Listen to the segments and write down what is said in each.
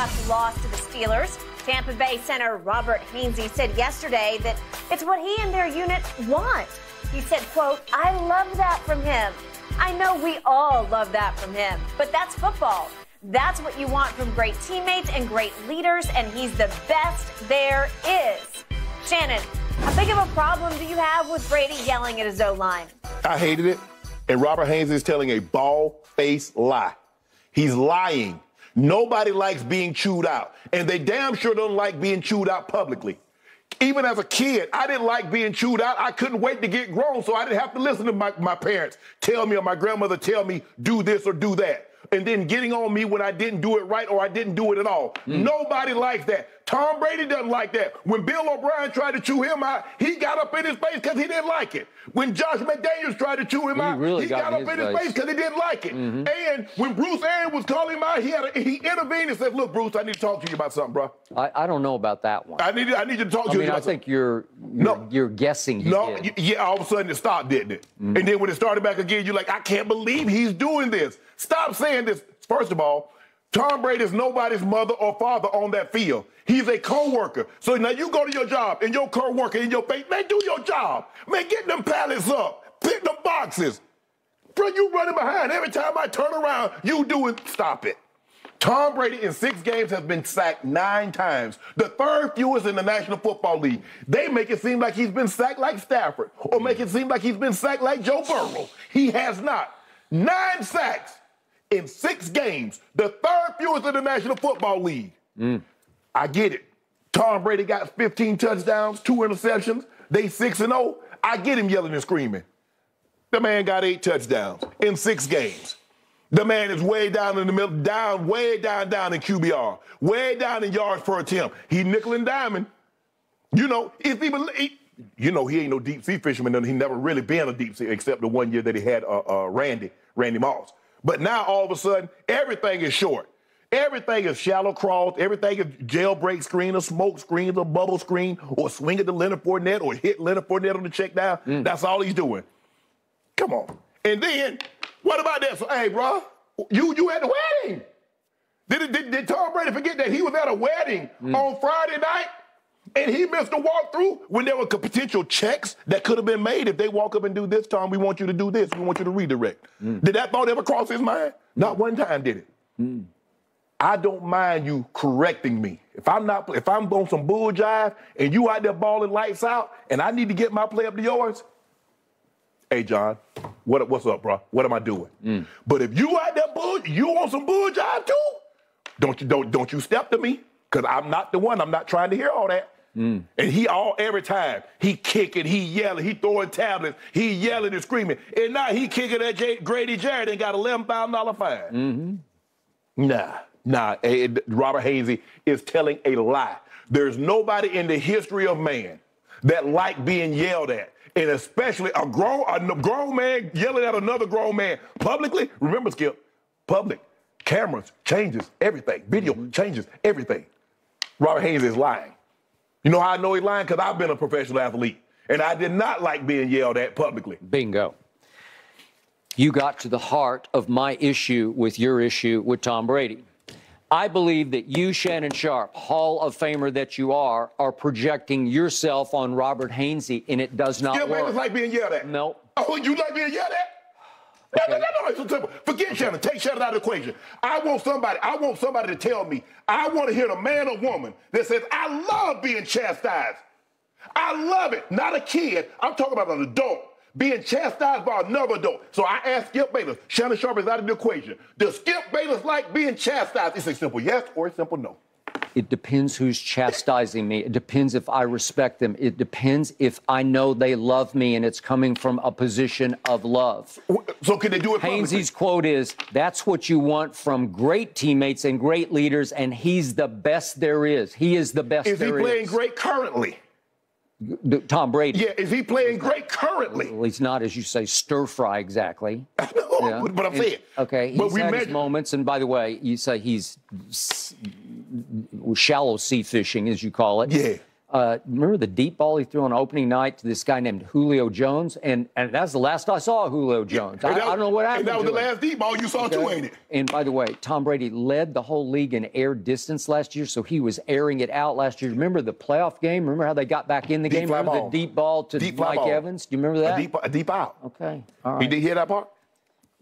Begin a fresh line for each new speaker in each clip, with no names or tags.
Bucs lost to the Steelers. Tampa Bay center Robert Hainsey said yesterday that it's what he and their unit want. He said, quote, I love that from him. I know we all love that from him, but that's football. That's what you want from great teammates and great leaders, and he's the best there is. Shannon, how big of a problem do you have with Brady yelling at his O line?
I hated it. And Robert Hainsey is telling a ball faced lie. He's lying. Nobody likes being chewed out. And they damn sure don't like being chewed out publicly. Even as a kid, I didn't like being chewed out. I couldn't wait to get grown, so I didn't have to listen to my, my parents tell me or my grandmother tell me, do this or do that and then getting on me when I didn't do it right or I didn't do it at all. Mm. Nobody likes that. Tom Brady doesn't like that. When Bill O'Brien tried to chew him out, he got up in his face because he didn't like it. When Josh McDaniels tried to chew him
he
out,
really
he
got,
got up in his face because he didn't like it. Mm-hmm. And when Bruce Arians was calling him out, he had a, he intervened and said, "Look, Bruce, I need to talk to you about something, bro."
I, I don't know about that one.
I need I need you to talk
I
to
mean,
you.
I think you're, you're no you're guessing.
no, yeah. All of a sudden it stopped, didn't it? Mm-hmm. And then when it started back again, you're like, I can't believe he's doing this. Stop saying this. First of all, Tom Brady is nobody's mother or father on that field. He's a co-worker. So now you go to your job and your co-worker in your face, man, do your job. Man, get them pallets up. Pick them boxes. Bro, you running behind. Every time I turn around, you do it. Stop it. Tom Brady in six games has been sacked nine times, the third fewest in the National Football League. They make it seem like he's been sacked like Stafford, or make it seem like he's been sacked like Joe Burrow. He has not. Nine sacks in six games, the third fewest in the National Football League. Mm. I get it. Tom Brady got 15 touchdowns, two interceptions. They 6 and 0. I get him yelling and screaming. The man got eight touchdowns in six games. The man is way down in the middle, down, way down, down in QBR, way down in yards per attempt. He nickel and diamond. You know, if even, you know, he ain't no deep sea fisherman, and he never really been a deep sea except the one year that he had uh, uh, Randy, Randy Moss. But now all of a sudden, everything is short. Everything is shallow cross. Everything is jailbreak screen, a smoke screen, a bubble screen, or swing at the Leonard Fournette, or hit Leonard Fournette on the check down. Mm. That's all he's doing. Come on. And then, what about this? Hey, bro, you you at the wedding? Did, did, did Tom Brady forget that he was at a wedding mm. on Friday night? And he missed a walkthrough when there were potential checks that could have been made if they walk up and do this, Tom, we want you to do this. We want you to redirect. Mm. Did that thought ever cross his mind? Not one time did it. Mm. I don't mind you correcting me. If I'm not, if I'm on some bull jive and you out there balling lights out and I need to get my play up to yours, hey John, what, what's up, bro? What am I doing? Mm. But if you out there bull, you on some bull jive too, don't you don't don't you step to me? Cause I'm not the one. I'm not trying to hear all that. Mm. And he all every time he kicking, he yelling, he throwing tablets, he yelling and screaming. And now he kicking at J- Grady Jarrett and got eleven thousand dollar fine. Mm-hmm. Nah, nah. Robert Hainsey is telling a lie. There's nobody in the history of man that like being yelled at, and especially a grown a grown man yelling at another grown man publicly. Remember, Skip, public cameras changes everything. Video mm-hmm. changes everything. Robert Hainsey is lying. You know how I know he's lying? Because I've been a professional athlete, and I did not like being yelled at publicly.
Bingo. You got to the heart of my issue with your issue with Tom Brady. I believe that you, Shannon Sharpe, Hall of Famer that you are, are projecting yourself on Robert Hainsey, and it does not
Still
work.
Still like being yelled at?
No.
Oh, you like being yelled at? Okay. No, no, no, no, it's so. Forget Shannon. Take Shannon out of the equation. I want somebody, I want somebody to tell me, I want to hear a man or woman that says, I love being chastised. I love it. Not a kid. I'm talking about an adult being chastised by another adult. So I asked Skip Bayless. Shannon Sharpe is out of the equation. Does Skip Bayless like being chastised? It's a simple yes or a simple no.
It depends who's chastising me. It depends if I respect them. It depends if I know they love me and it's coming from a position of love.
So can they do it?
Hainsey's quote is, "That's what you want from great teammates and great leaders, and he's the best there is. He is the best."
Is
he
playing great currently?
Tom Brady.
Yeah, is he playing great currently?
Well, he's not, as you say, stir fry exactly.
no, yeah. but I'm saying.
Okay, he's but we had his moments, and by the way, you say he's shallow sea fishing, as you call it.
Yeah.
Uh, remember the deep ball he threw on opening night to this guy named Julio Jones, and and that's the last I saw of Julio Jones. I,
And that-
I don't know what happened.
And that was the
him.
last deep ball you saw too, ain't it?
And by the way, Tom Brady led the whole league in air distance last year, so he was airing it out last year. Remember the playoff game? Remember how they got back in the
Deep
game? Remember
ball.
the deep ball to
Deep
Mike
ball.
Evans? Do you remember that?
A deep, a deep out.
okay, all
He did hear that part?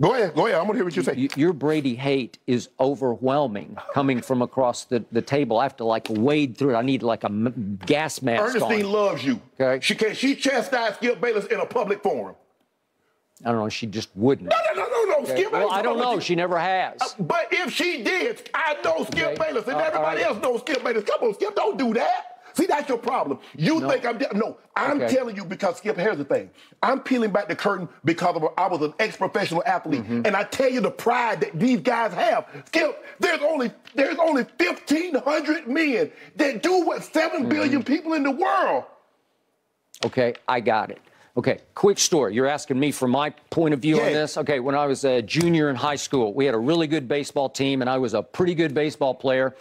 Go ahead, go ahead. I'm gonna hear what you say.
Your Brady hate is overwhelming coming from across the, the table. I have to like wade through it. I need like a m- gas mask
Ernestine
on.
loves you.
Okay.
She can she chastised Skip Bayless in a public forum.
I don't know. She just wouldn't.
No, no, no, no, no. Skip
Well, I don't know.
You.
She never has.
But if she did, I know Skip
Okay.
Bayless, and
Uh,
everybody
right.
else knows Skip Bayless. Come on, Skip, don't do that. See, that's your problem. You think I'm de- no. I'm
Okay.
telling you because Skip. Here's the thing. I'm peeling back the curtain because of I was an ex-professional athlete,
Mm-hmm.
and I tell you the pride that these guys have. Skip, there's only there's only 1,500 men that do what 7
Mm-hmm.
billion people in the world.
Okay, I got it. Okay, quick story. You're asking me from my point of view on this. Okay, when I was a junior in high school, we had a really good baseball team, and I was a pretty good baseball player.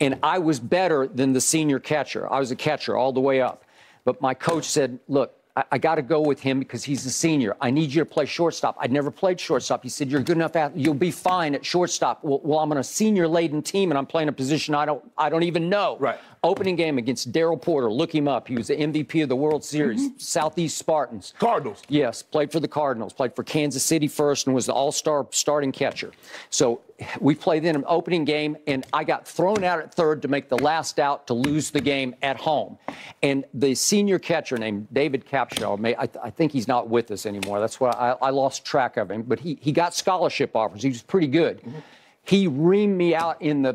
And I was better than the senior catcher. I was a catcher all the way up. But my coach said, Look, I, I got to go with him because he's a senior. I need you to play shortstop. I'd never played shortstop. He said, You're good enough. At, you'll be fine at shortstop. Well, well, I'm on a senior laden team, and I'm playing a position I don't, I don't even know.
Right.
Opening game against Darrell Porter. Look him up. He was the MVP of the World Series, mm-hmm. Southeast Spartans.
Cardinals.
Yes, played for the Cardinals, played for Kansas City first, and was the all star starting catcher. So we played in an opening game, and I got thrown out at third to make the last out to lose the game at home. And the senior catcher named David Capshaw, may, I, I think he's not with us anymore. That's why I, I lost track of him, but he, he got scholarship offers. He was pretty good. Mm-hmm. He reamed me out in the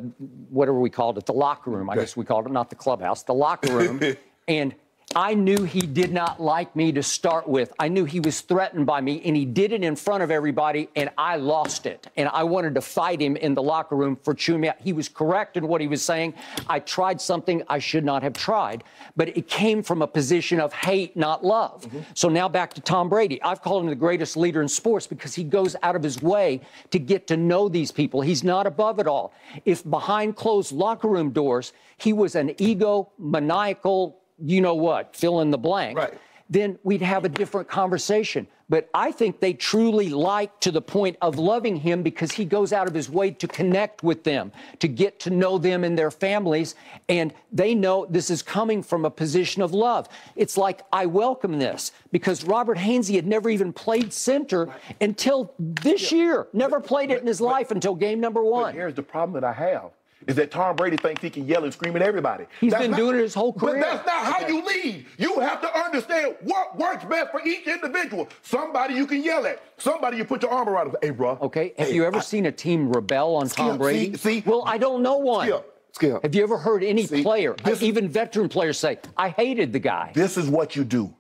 whatever we called it, the locker room. I guess we called it, not the clubhouse, the locker room. and I knew he did not like me to start with. I knew he was threatened by me, and he did it in front of everybody, and I lost it. And I wanted to fight him in the locker room for chewing me out. He was correct in what he was saying. I tried something I should not have tried, but it came from a position of hate, not love. Mm-hmm. So now back to Tom Brady. I've called him the greatest leader in sports because he goes out of his way to get to know these people. He's not above it all. If behind closed locker room doors, he was an ego maniacal, you know what, fill in the blank,
Right.
then we'd have a different conversation. But I think they truly like to the point of loving him because he goes out of his way to connect with them, to get to know them and their families. And they know this is coming from a position of love. It's like, I welcome this because Robert Hainsey had never even played center until this year, never played it in his life until game number
But
one.
here's the problem that I have. Is that Tom Brady thinks he can yell and scream at everybody.
He's
That's
been
not-
doing it his whole career.
But that's not how
Okay.
you lead. You have to understand what works best for each individual. Somebody you can yell at. Somebody you put your arm around hey, bro.
Okay. Have
hey,
you ever
I-
seen a team rebel on Tom Brady?
see- see?
well, I don't know one.
Skip, Skip.
Have you ever heard any
See,
player,
this-
even veteran players, say, I hated the guy?
This is what you do.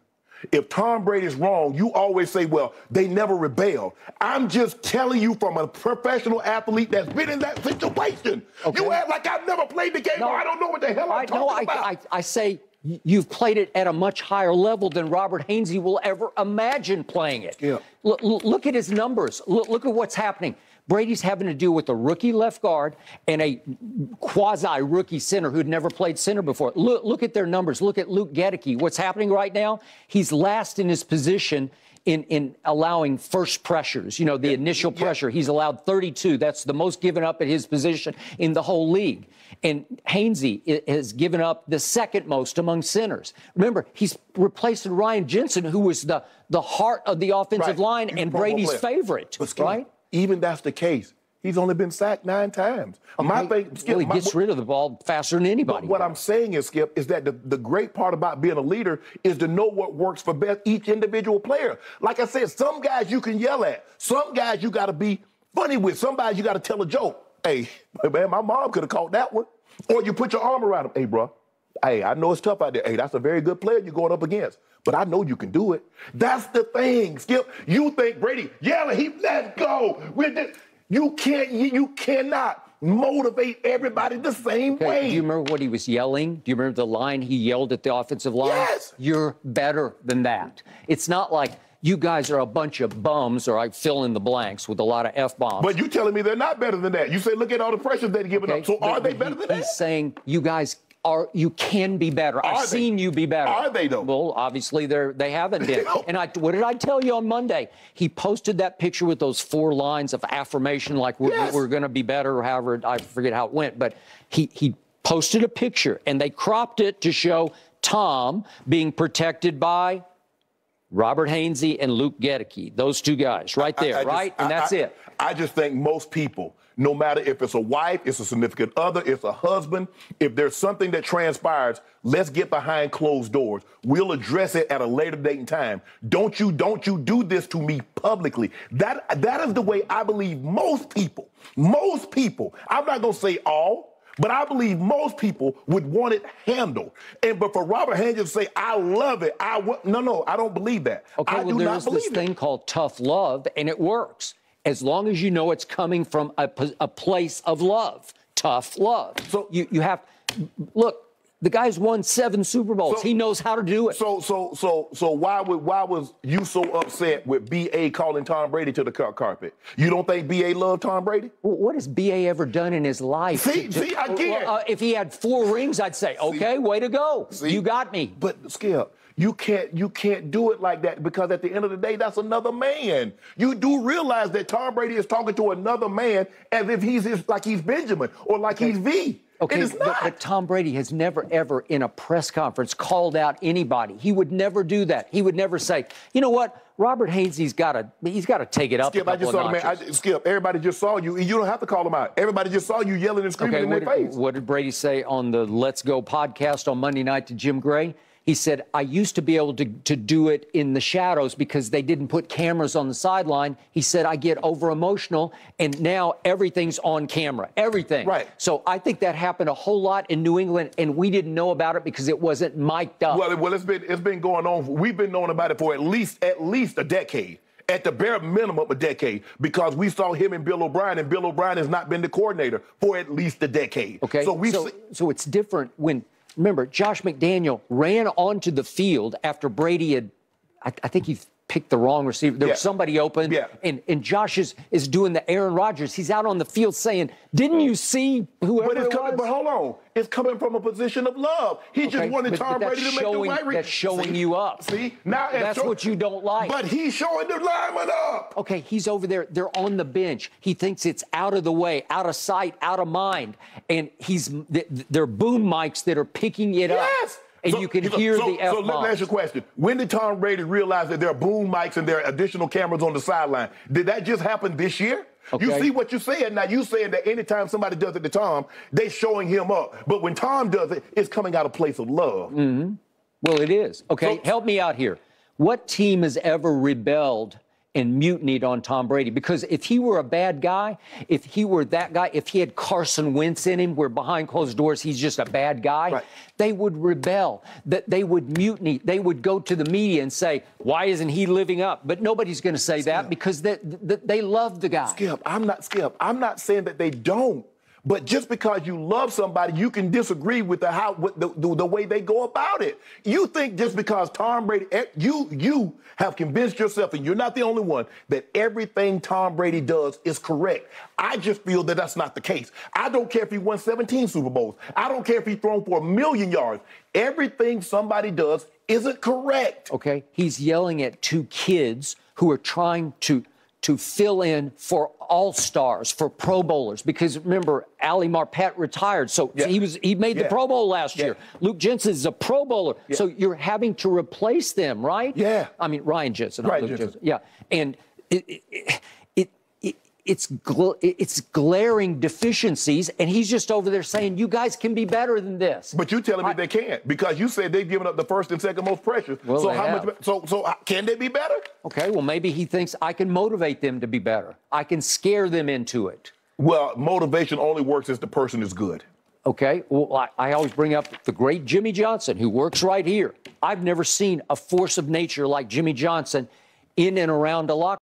If Tom Brady's wrong, you always say, well, they never rebel. I'm just telling you from a professional athlete that's been in that situation.
Okay.
You act like I've never played the game or I don't know what the hell I'm
I,
talking
no, I,
about.
I, I say you've played it at a much higher level than Robert Hainsey will ever imagine playing it.
Yeah.
Look, look at his numbers. Look, look at what's happening. Brady's having to deal with a rookie left guard and a quasi rookie center who'd never played center before. Look, look at their numbers. Look at Luke Goedeke. What's happening right now? He's last in his position in, in allowing first pressures, you know, the initial pressure. He's allowed 32. That's the most given up at his position in the whole league. And Hainsey has given up the second most among centers. Remember, he's replacing Ryan Jensen, who was the, the heart of the offensive
Right.
line and Brady's
player.
favorite, right?
Even that's the case. He's only been sacked nine times. My
Okay.
thing, Skip,
well, he
my-
gets rid of the ball faster than anybody.
What I'm saying is, Skip, is that the, the great part about being a leader is to know what works for best each individual player. Like I said, some guys you can yell at, some guys you got to be funny with, some guys you got to tell a joke. Hey, man, my mom could have caught that one. Or you put your arm around him. Hey, bro, hey, I know it's tough out there. Hey, that's a very good player you're going up against. But I know you can do it. That's the thing, Skip. You think Brady, yelling, he let's go. We're this. You can't, you, cannot motivate everybody the same
Okay,
way.
Do you remember what he was yelling? Do you remember the line he yelled at the offensive line?
Yes.
You're better than that. It's not like you guys are a bunch of bums or I fill in the blanks with a lot of F bombs.
But you telling me they're not better than that. You say, look at all the pressures they're giving up. So are they better than that?
He's saying you guys are you can be better.
Are
I've
they?
seen you be better.
Are they, though?
Well, obviously they're they haven't been. And I what did I tell you on Monday? He posted that picture with those four lines of affirmation, like we're,
Yes.
we're going to be better, or however I forget how it went, but he he posted a picture and they cropped it to show Tom being protected by Robert Hainsey and Luke Goedeke, those two guys right there,
I- I just-
right? and that's
I-
it.
I just think most people, no matter if it's a wife, it's a significant other, it's a husband, if there's something that transpires, let's get behind closed doors. We'll address it at a later date and time. Don't you don't you do this to me publicly. That that is the way I believe most people, most people, I'm not gonna say all. But I believe most people would want it handled. And but for Robert Hanger to say, I love it, I wa-, no, no, I don't believe that.
Okay,
I
well,
do not
there's this
it.
thing called tough love, and it works as long as you know it's coming from a, a place of love. Tough love.
So-
you you have look. The guy's won seven Super Bowls.
So-
he knows how to do it.
So so so so why would why was you so upset with BA calling Tom Brady to the car- carpet? You don't think BA loved Tom Brady?
Well, what has BA ever done in his life?
See- see, again.
Uh, if he had four rings, I'd say, okay, way to go.
See?
You got me.
But Skip, you can't you can't do it like that because at the end of the day, that's another man. You do realize that Tom Brady is talking to another man as if he's his, like he's Benjamin or like he's V.
Okay, but, but Tom Brady has never, ever in a press conference called out anybody. He would never do that. He would never say, you know what, Robert Hainsey's got to, he's got to take it up
Skip, I just saw the man. I. Skip, everybody just saw you. You don't have to call him out. Everybody just saw you yelling and screaming
Okay,
in their
did,
face.
what did Brady say on the Let's Go podcast on Monday night to Jim Gray? He said, I used to be able to, to do it in the shadows because they didn't put cameras on the sideline. He said, I get over emotional, and now everything's on camera. Everything.
Right.
So I think that happened a whole lot in New England, and we didn't know about it because it wasn't mic'd up.
Well, well, it's been it's been going on. We've been knowing about it for at least at least a decade. At the bare minimum, a decade, because we saw him and Bill O'Brien, and Bill O'Brien has not been the coordinator for at least a decade.
Okay.
so we
so, so it's different when remember Josh McDaniel ran onto the field after Brady had I, I think he picked the wrong receiver. There
Yeah.
was somebody open.
Yeah.
And and Josh is is doing the Aaron Rodgers. He's out on the field saying, Didn't mm. you see whoever
But it's
it
coming.
was?
But hold on, it's coming from a position of love. He
Okay,
just wanted
but-
Tom
but
Brady to
showing-
make the right. re-
that's showing
See?
you up.
See now,
That's
show-
what you don't like.
But he's showing the lineman up.
Okay, he's over there. They're on the bench. He thinks it's out of the way, out of sight, out of mind. And he's th- th- they're boom mics that are picking it up. And
So-
you can
so-
hear
so,
the F
So let me ask you a question. When did Tom Brady realize that there are boom mics and there are additional cameras on the sideline? Did that just happen this year? You see what you're saying now. You saying that anytime somebody does it to Tom, they're showing him up. But when Tom does it, it's coming out of place of love. Mm-hmm.
Well, it is. Okay, help me out here. What team has ever rebelled and mutinied on Tom Brady? Because if he were a bad guy, if he were that guy, if he had Carson Wentz in him, where behind closed doors he's just a bad guy,
Right.
they would rebel. That they would mutiny. They would go to the media and say, "Why isn't he living up?" But nobody's going to say that because they, they, they love the guy.
Skip, I'm not Skip. I'm not saying that they don't. But just because you love somebody, you can disagree with the how with the, the, the way they go about it. You think just because Tom Brady, eh, you you have convinced yourself, and you're not the only one, that everything Tom Brady does is correct. I just feel that that's not the case. I don't care if he won 17 Super Bowls. I don't care if he thrown for a million yards. Everything somebody does isn't correct.
Okay, he's yelling at two kids who are trying to to fill in for all stars, for Pro Bowlers. Because remember, Ali Marpet retired, so
Yeah.
he was he made the Pro Bowl last
Yeah.
year. Luke Jensen is a Pro Bowler, so you're having to replace them, right?
Yeah.
I mean Ryan Jensen,
Ryan
Luke
Jensen.
Jensen. Yeah, and it, it it's gl- it's glaring deficiencies, and he's just over there saying, "You guys can be better than this."
But you're telling me
I-
they can't because you said they've given up the first and second most pressures.
Well,
so how
have.
much? So so can they be better?
Okay, well, maybe he thinks I can motivate them to be better. I can scare them into it.
Well, motivation only works if the person is good.
Okay, well, I, I always bring up the great Jimmy Johnson, who works right here. I've never seen a force of nature like Jimmy Johnson in and around a locker.